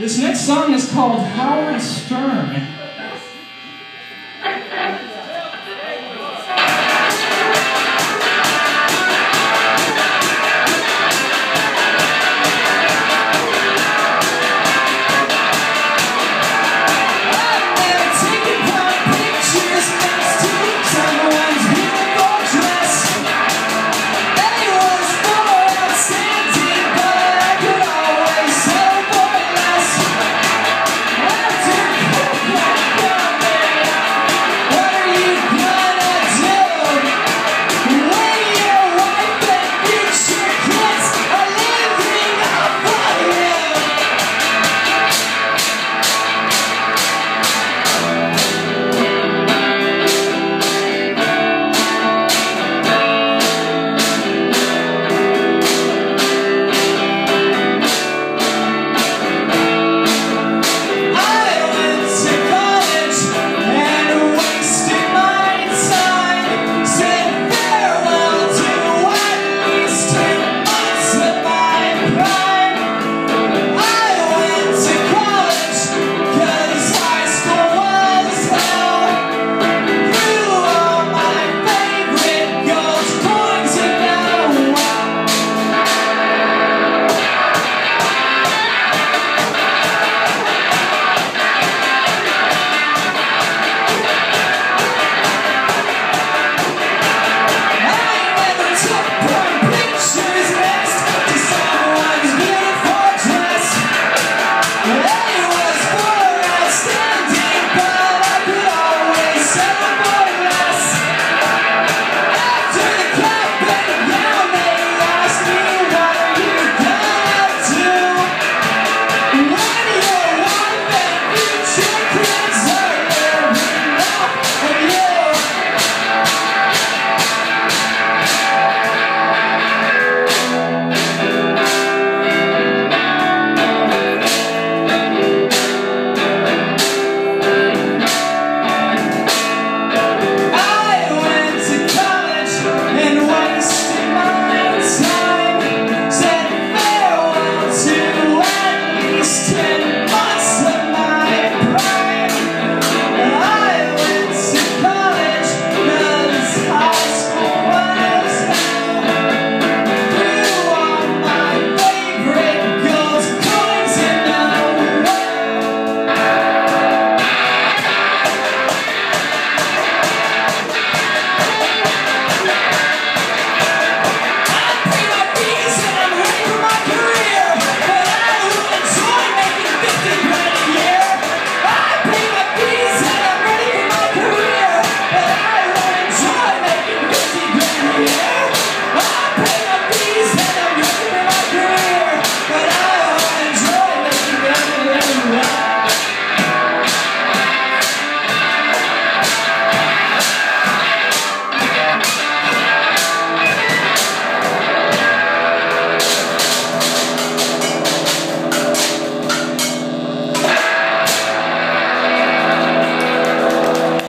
This next song is called Howard Stern.